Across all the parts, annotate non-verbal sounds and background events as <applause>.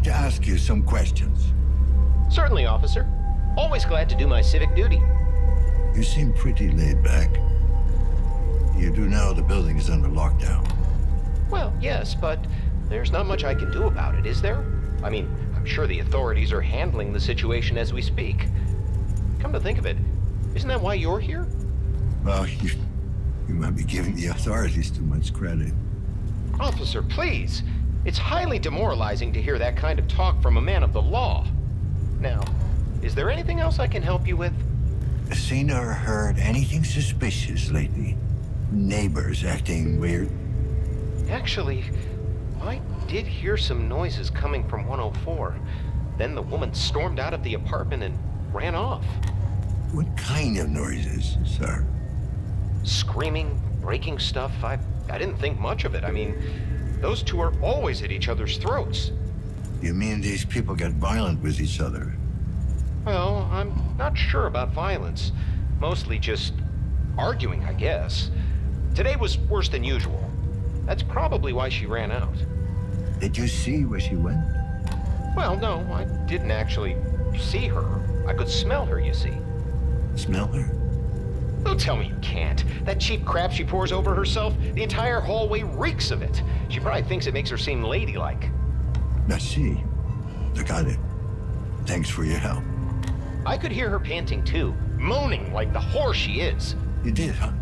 like to ask you some questions. Certainly, officer. Always glad to do my civic duty. You seem pretty laid back. You do know the building is under lockdown. Well, yes, but there's not much I can do about it, is there? I mean, I'm sure the authorities are handling the situation as we speak. Come to think of it, isn't that why you're here? Well, <laughs> you, you might be giving the authorities too much credit. Officer, please. It's highly demoralizing to hear that kind of talk from a man of the law. Now, is there anything else I can help you with? Seen or heard anything suspicious lately? Neighbors acting weird? Actually, I did hear some noises coming from 104. Then the woman stormed out of the apartment and ran off. What kind of noises, sir? Screaming, breaking stuff. I, I didn't think much of it. I mean, those two are always at each other's throats. You mean these people get violent with each other? Well, I'm not sure about violence. Mostly just arguing, I guess. Today was worse than usual. That's probably why she ran out. Did you see where she went? Well, no, I didn't actually see her. I could smell her, you see. Smell her? Don't tell me you can't. That cheap crap she pours over herself, the entire hallway reeks of it. She probably thinks it makes her seem ladylike. I see. I got it. Thanks for your help. I could hear her panting too, moaning like the whore she is. You did, huh?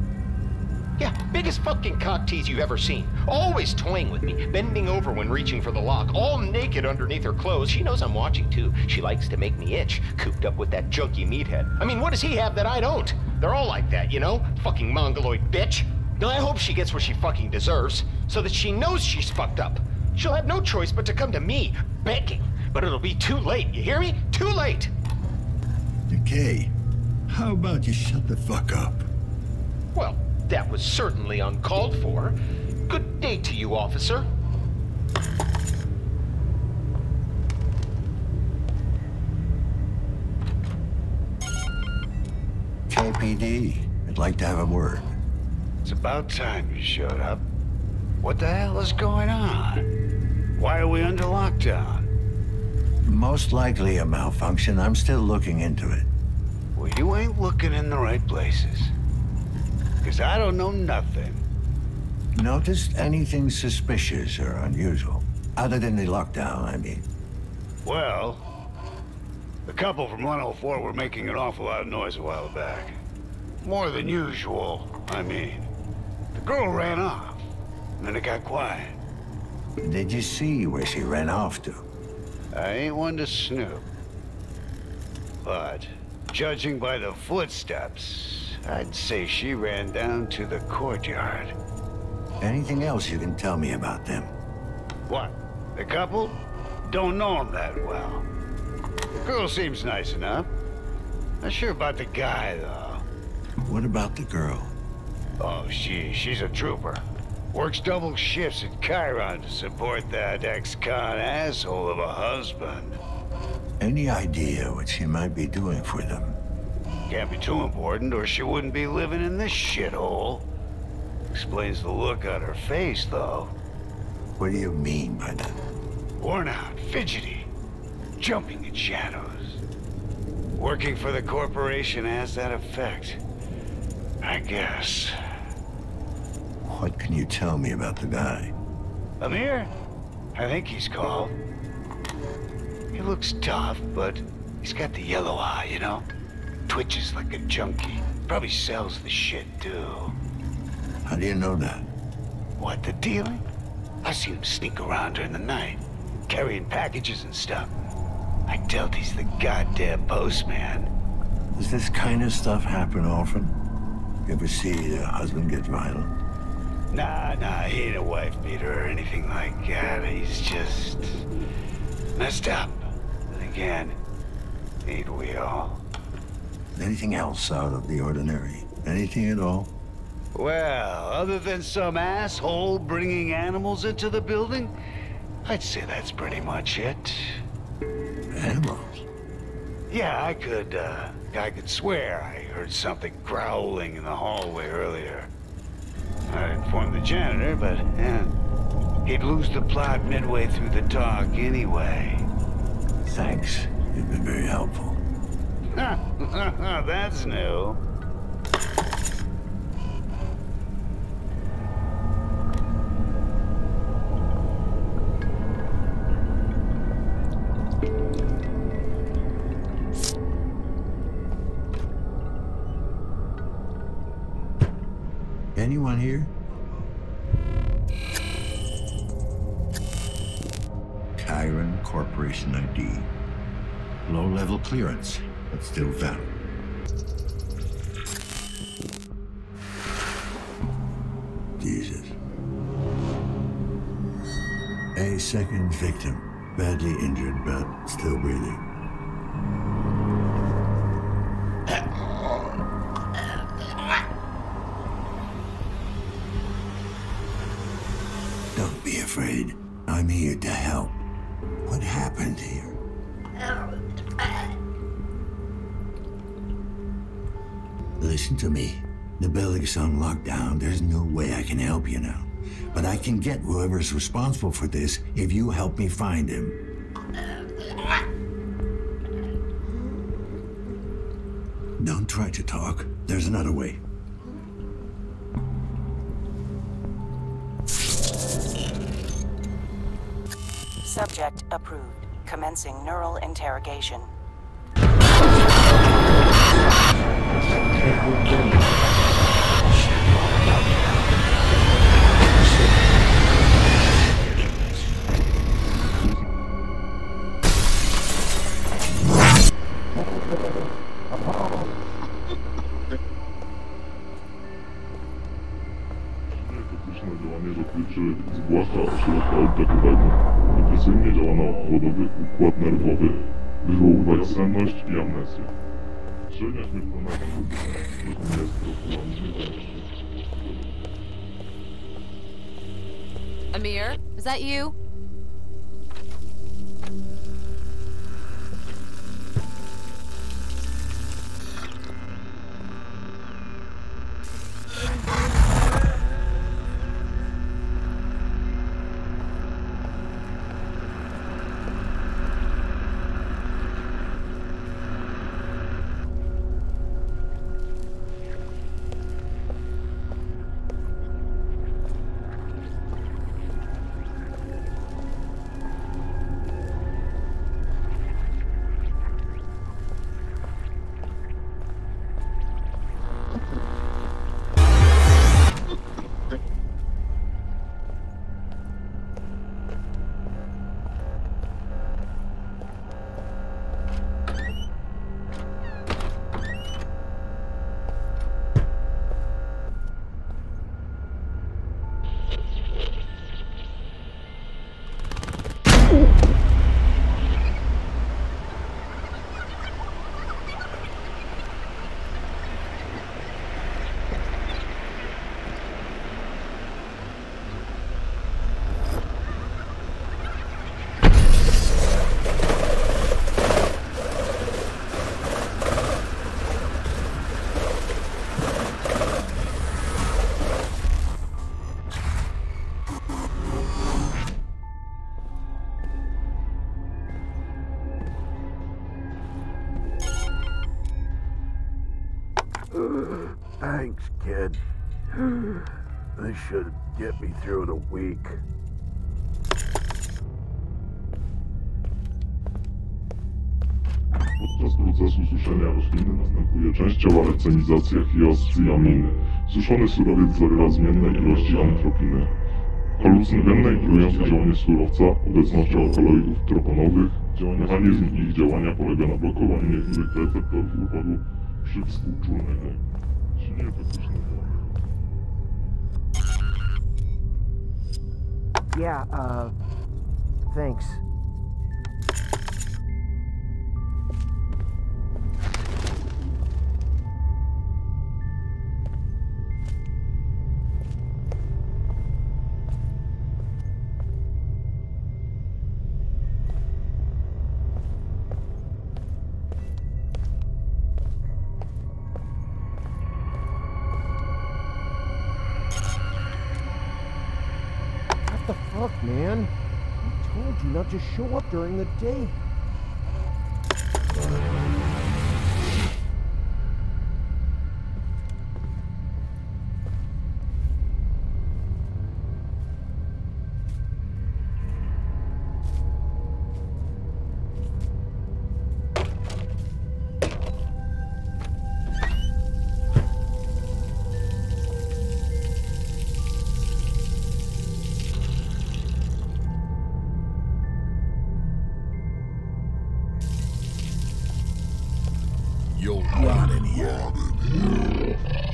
Yeah, biggest fucking cock tease you've ever seen. Always toying with me, bending over when reaching for the lock, all naked underneath her clothes. She knows I'm watching too. She likes to make me itch, cooped up with that junky meathead. I mean, what does he have that I don't? They're all like that, you know? Fucking mongoloid bitch. Now I hope she gets what she fucking deserves, so that she knows she's fucked up. She'll have no choice but to come to me, begging. But it'll be too late, you hear me? Too late! Okay. How about you shut the fuck up? Well, that was certainly uncalled for. Good day to you, officer. KPD, I'd like to have a word. It's about time you showed up. What the hell is going on? Why are we under lockdown? Most likely a malfunction. I'm still looking into it. Well, you ain't looking in the right places. Because I don't know nothing. Noticed anything suspicious or unusual? Other than the lockdown, I mean. Well, the couple from 104 were making an awful lot of noise a while back. More than usual, I mean. The girl ran off, and then it got quiet. Did you see where she ran off to? I ain't one to snoop. But, judging by the footsteps, I'd say she ran down to the courtyard. Anything else you can tell me about them? What? The couple? Don't know them that well. The girl seems nice enough. Not sure about the guy, though. What about the girl? Oh, she, she's a trooper. Works double shifts at Chiron to support that ex-con asshole of a husband. Any idea what she might be doing for them? Can't be too important, or she wouldn't be living in this shithole. Explains the look on her face, though. What do you mean by that? Worn out, fidgety, jumping in shadows. Working for the corporation has that effect. I guess. What can you tell me about the guy? Amir? I think he's called. He looks tough, but he's got the yellow eye, you know? Twitches like a junkie. Probably sells the shit, too. How do you know that? What, the dealing? I seen him sneak around during the night, carrying packages and stuff. I doubt he's the goddamn postman. Does this kind of stuff happen often? You ever see a husband get violent? Nah, nah, he ain't a wife beater or anything like that. He's just... messed up. And again, ain't we all? Anything else out of the ordinary? Anything at all? Well, other than some asshole bringing animals into the building, I'd say that's pretty much it. Animals? Yeah, I could, uh, I could swear I heard something growling in the hallway earlier. I informed the janitor, but, yeah, he'd lose the plot midway through the talk anyway. thanks. You've been very helpful. <laughs> That's new. Anyone here? Chiron Corporation ID. Low-level clearance, but still valid. Jesus. A second victim. Badly injured, but still breathing. Don't be afraid. I'm here to help. What happened here? Listen to me. The building's on lockdown. There's no way I can help you now. But I can get whoever's responsible for this if you help me find him. Don't try to talk. There's another way. Subject approved. Commencing neural interrogation. Zwłaszcza ośrodka oddechowego. Agresywnie działa na obwodowy układ nerwowy, wywoływać senność i amnezję. Amir, is that you? This should get me through the week. Podczas procesu suszenia rośliny następuje częściowa recenizacja hioscyaminy. Suszony surowiec zawiera zmienne ilości antropiny. Halucynogenne i trujące działanie surowca, obecnością alkaloidów troponowych, mechanizm ich działania polega na blokowaniu niektórych receptorów układu przywspółczulnego. Silnie toksyczne Yeah, uh, thanks. the fuck, man? I told you not to show up during the day. you'll rot in here.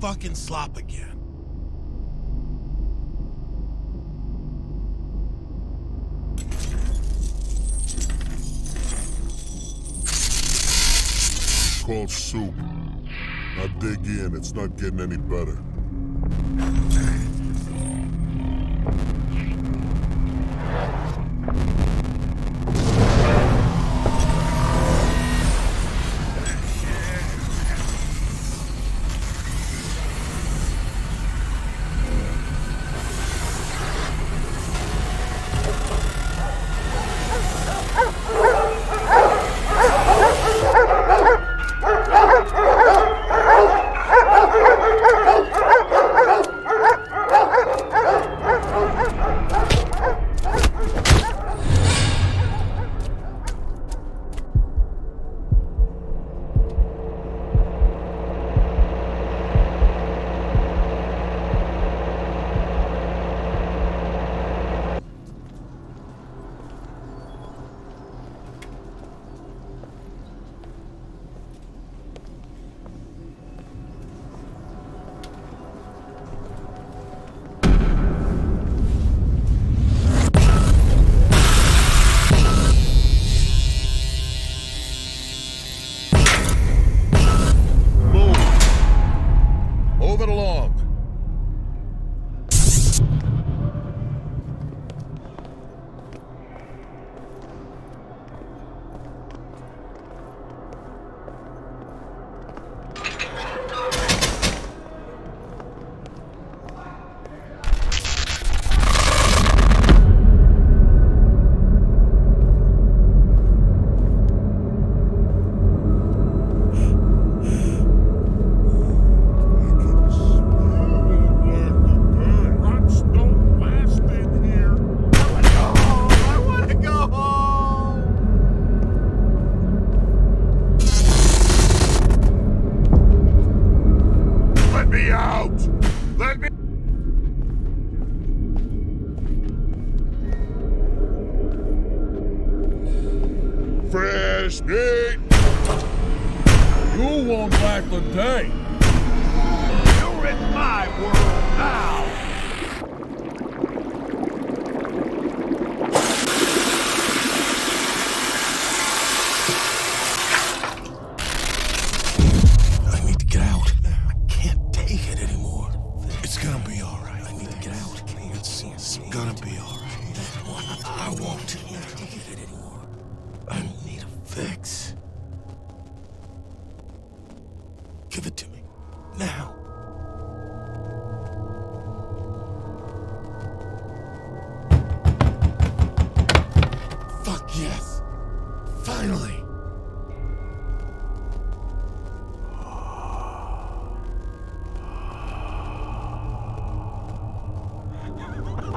fucking slop again. It's called soup. I dig in, it's not getting any better.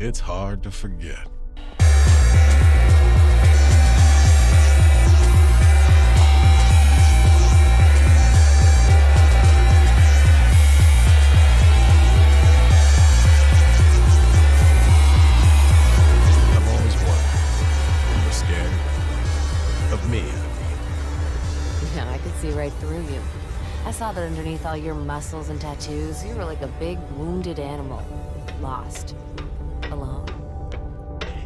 It's hard to forget. I've always wondered. You were scared? Of me, Yeah, <laughs> I could see right through you. I saw that underneath all your muscles and tattoos, you were like a big wounded animal. Lost.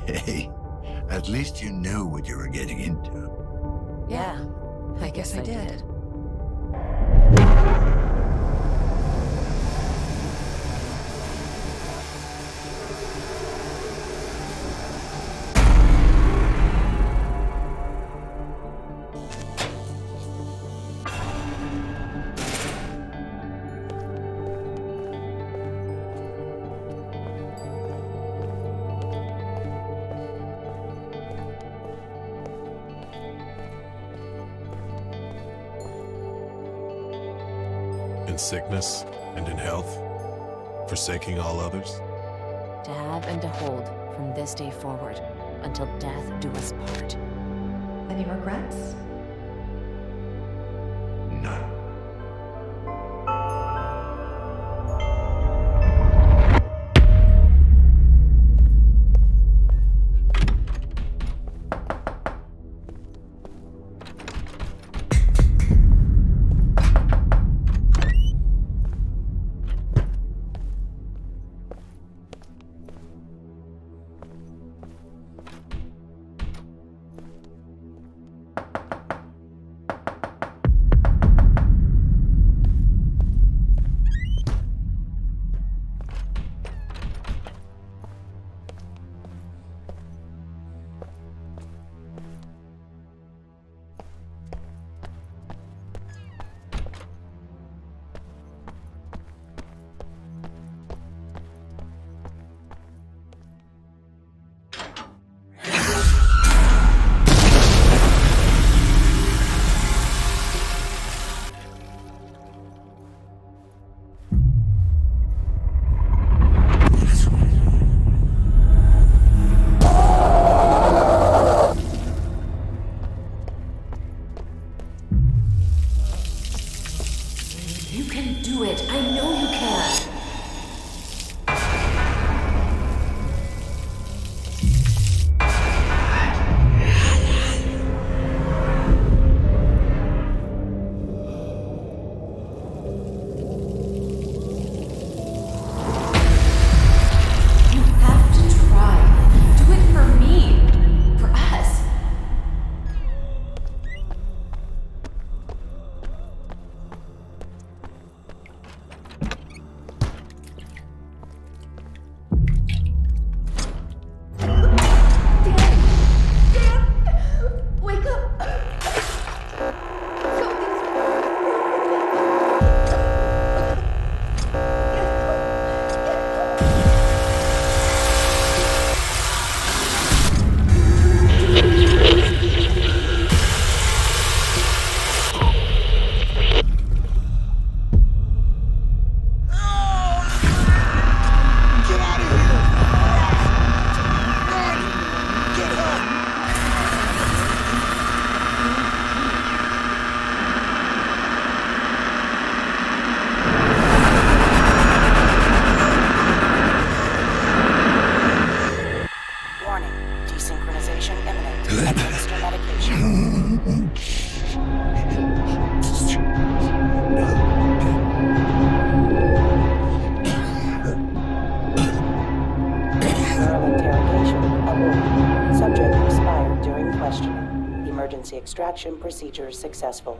Alone. Hey, at least you knew what you were getting into. Yeah, I guess I did. In sickness and in health, forsaking all others. To have and to hold from this day forward until death do us part. Any regrets? Synchronization imminent. Administer medication. Interrogation aboard. Subject expired during questioning. Emergency extraction procedure successful.